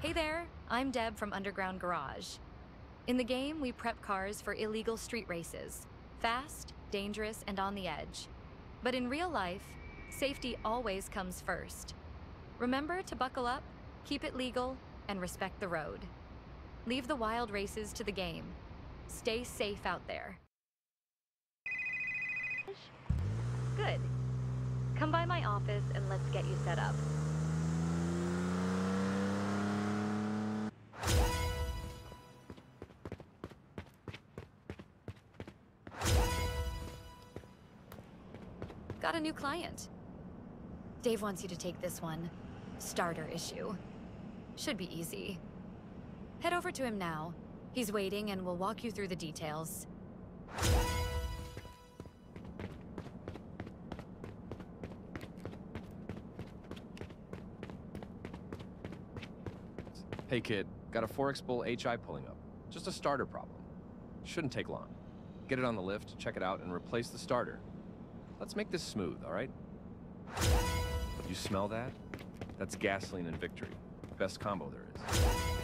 Hey there, I'm Deb from Underground Garage. In the game, we prep cars for illegal street races fast, dangerous, and on the edge. But in real life, safety always comes first. Remember to buckle up, keep it legal, and respect the road. Leave the wild races to the game. Stay safe out there. Good. Come by my office and let's get you set up. Got a new client. Dave wants you to take this one. Starter issue. Should be easy. Head over to him now. He's waiting and we'll walk you through the details. Hey kid, got a 4X Bull HI pulling up. Just a starter problem. Shouldn't take long. Get it on the lift, check it out, and replace the starter. Let's make this smooth, all right? You smell that? That's gasoline and victory. Best combo there is.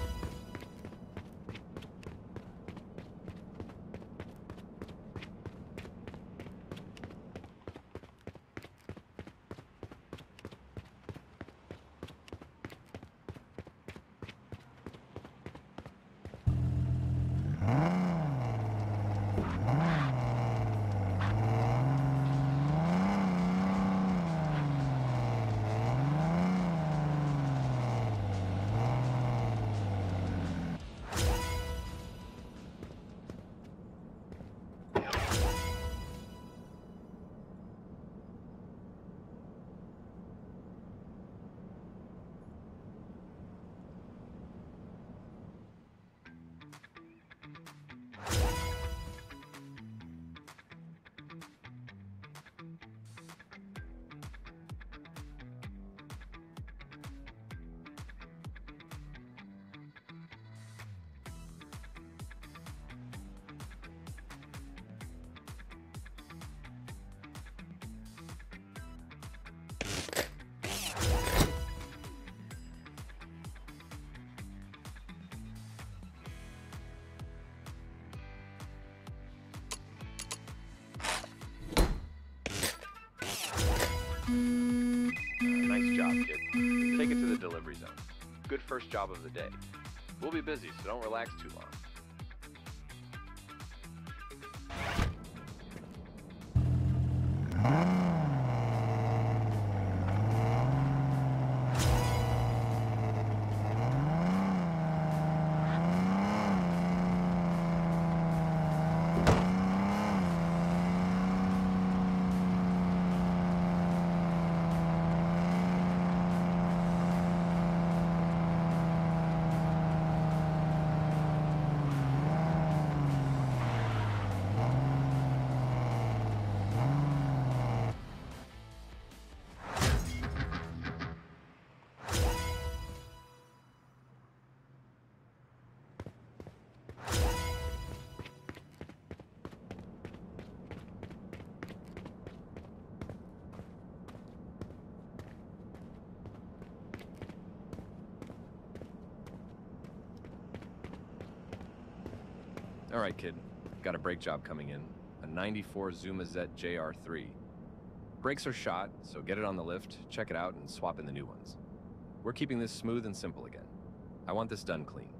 First job of the day. We'll be busy, so don't relax too long. Right, kid. Got a brake job coming in. A 94 Zuma Z JR3. Brakes are shot, so get it on the lift, check it out, and swap in the new ones. We're keeping this smooth and simple again. I want this done clean.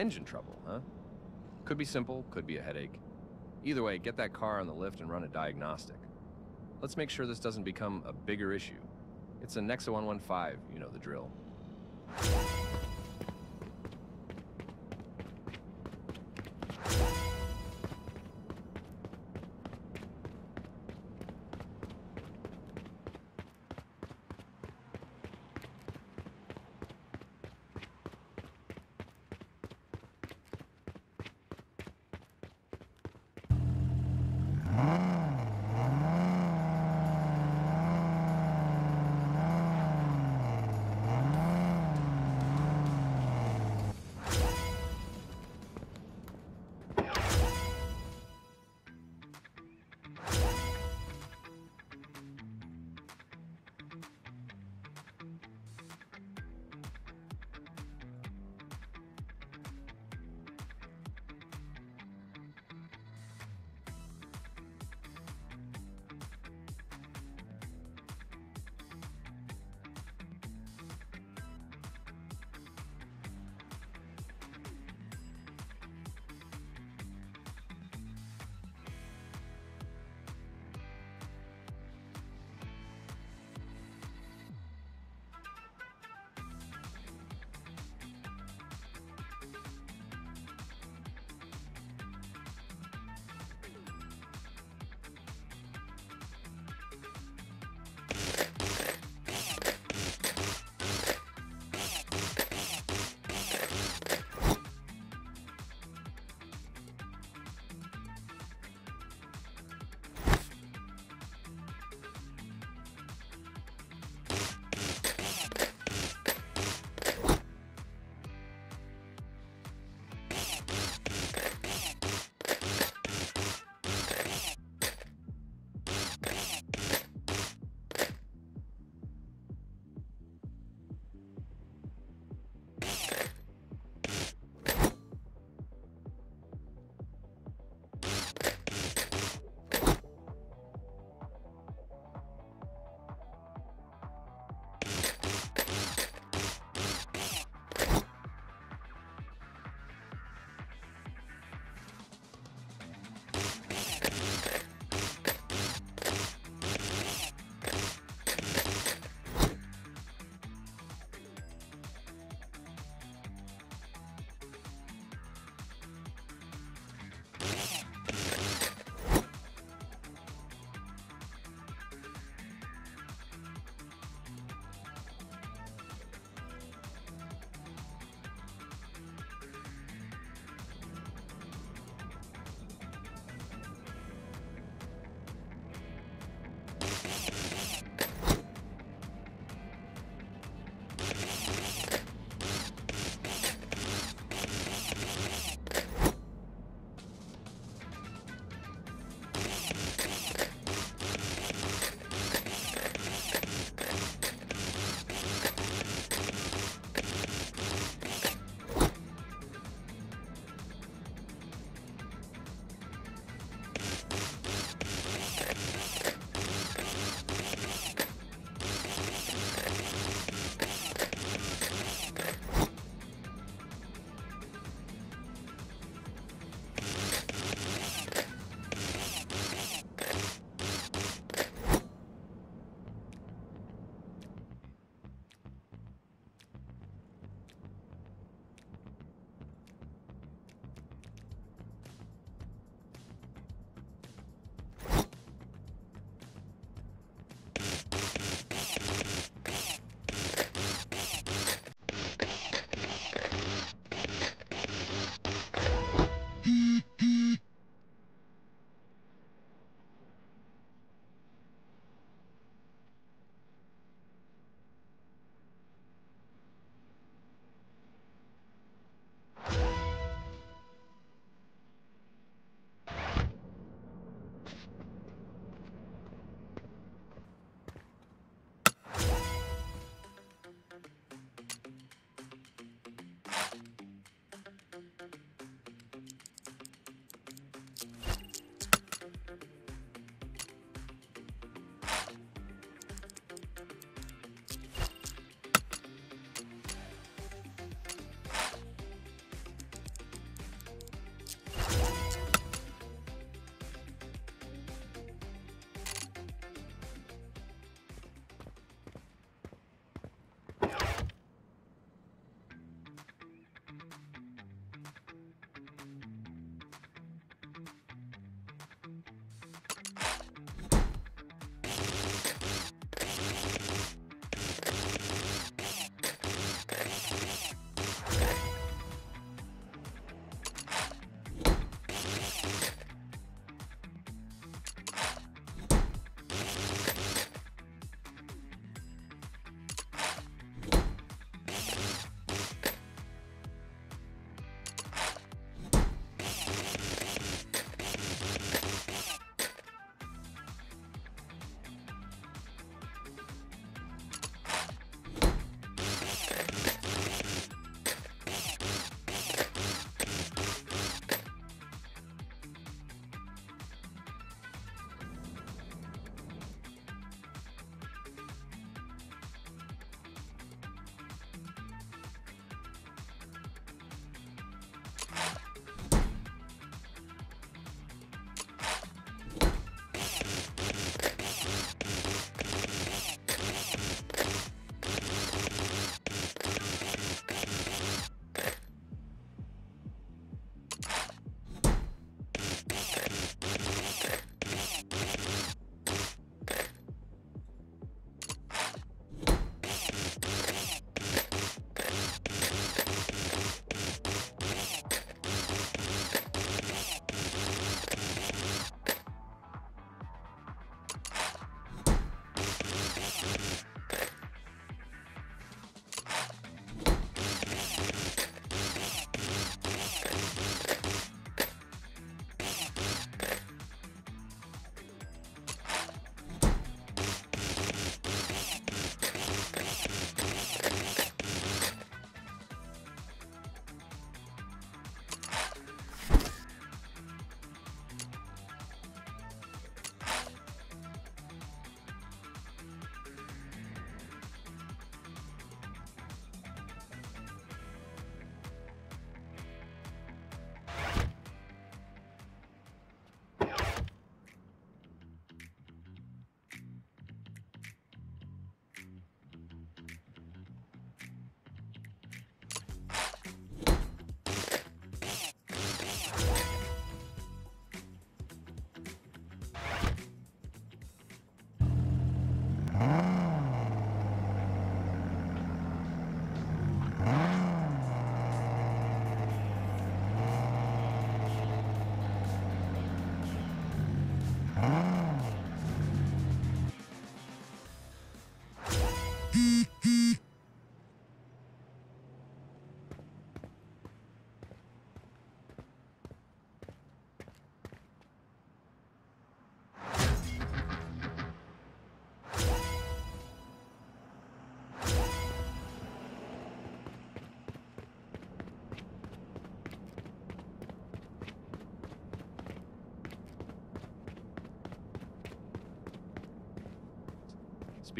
Engine trouble, huh? Could be simple, could be a headache. Either way, get that car on the lift and run a diagnostic. Let's make sure this doesn't become a bigger issue. It's a Nexa 115, you know the drill.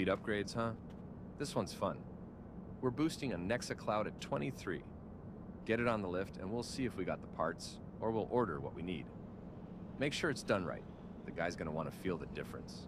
High-speed upgrades, huh? This one's fun. We're boosting a Nexa Cloud at 23. Get it on the lift, and we'll see if we got the parts, or we'll order what we need. Make sure it's done right. The guy's gonna want to feel the difference.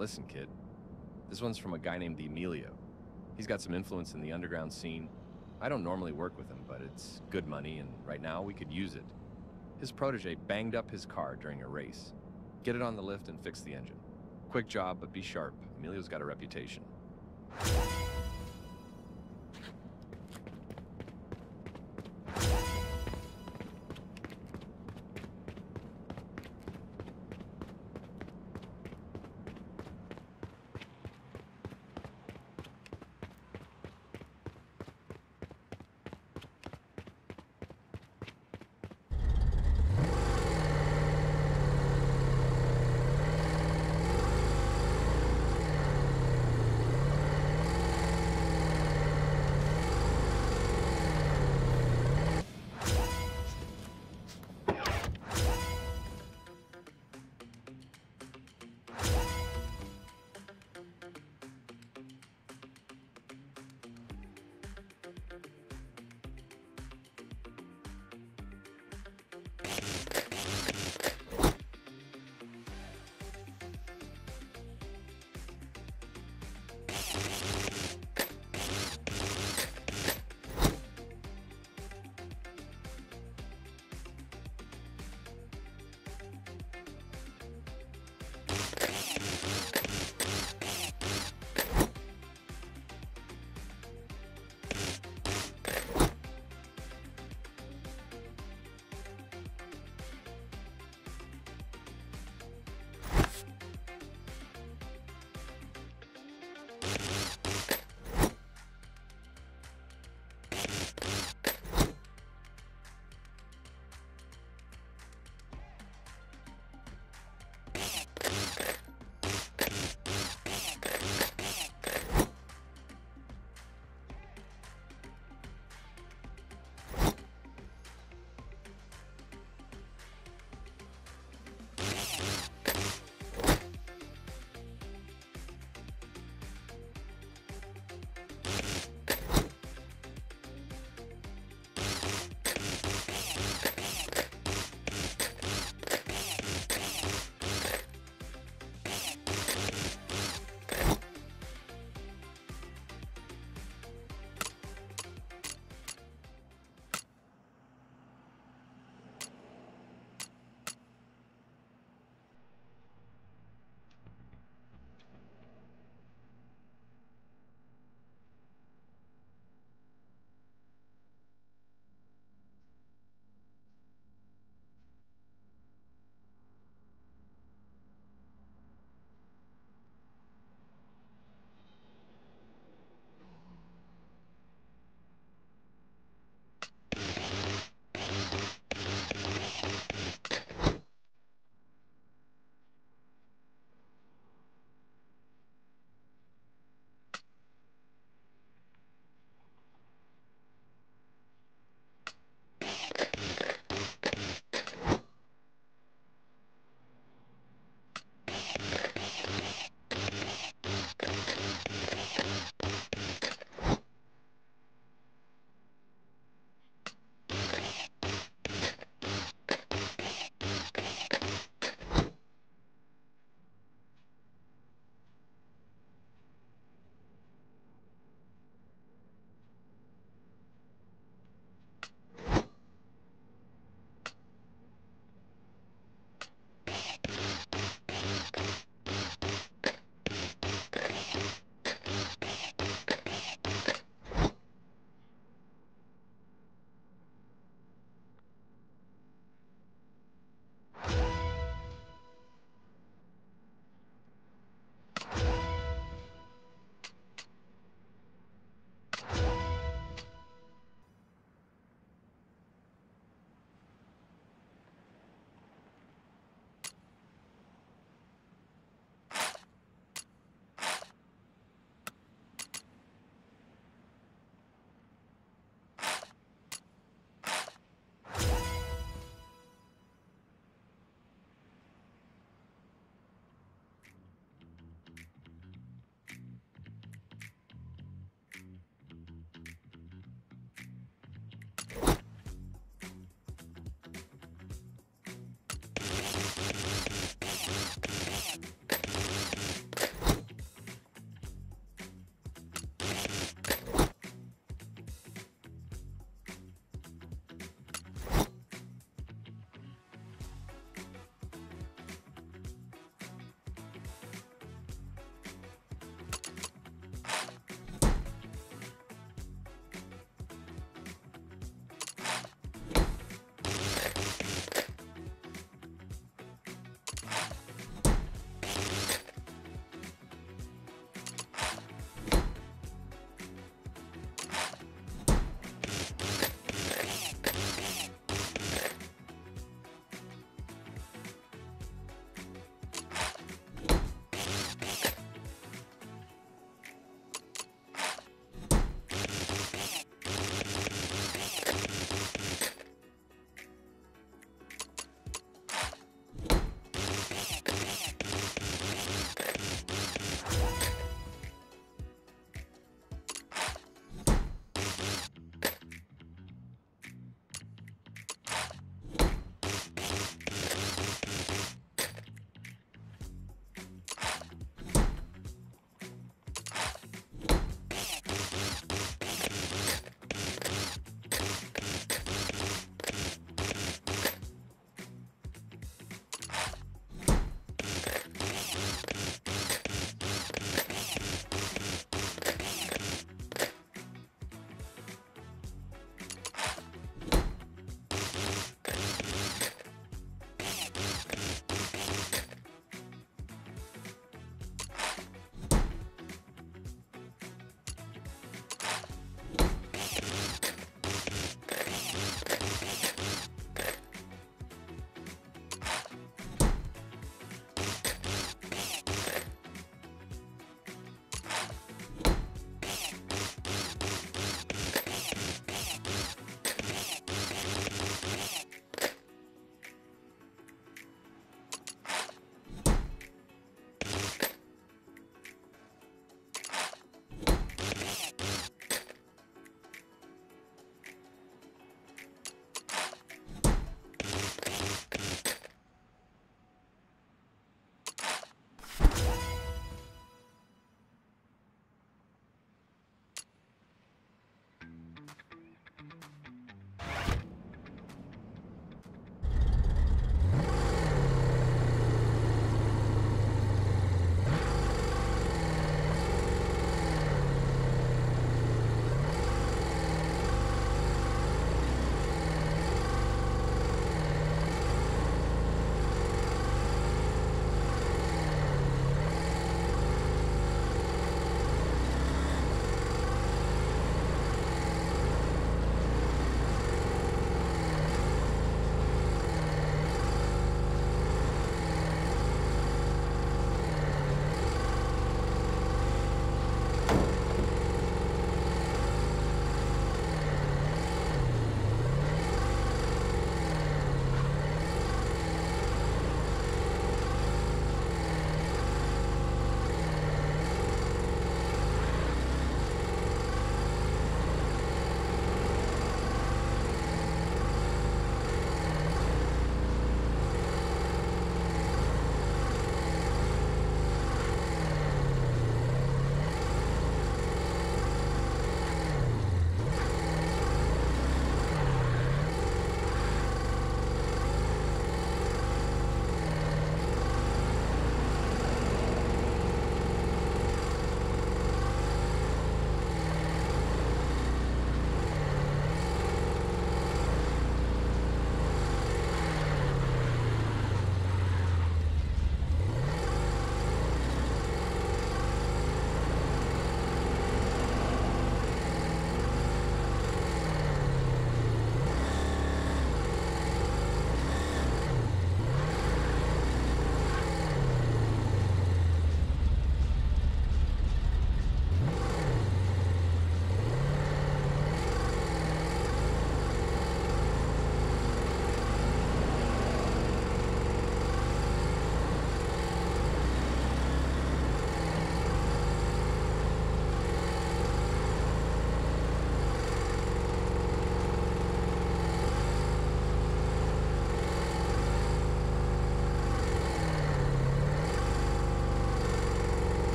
Listen, kid. This one's from a guy named Emilio. He's got some influence in the underground scene. I don't normally work with him, but it's good money, and right now we could use it. His protege banged up his car during a race. Get it on the lift and fix the engine. Quick job, but be sharp. Emilio's got a reputation.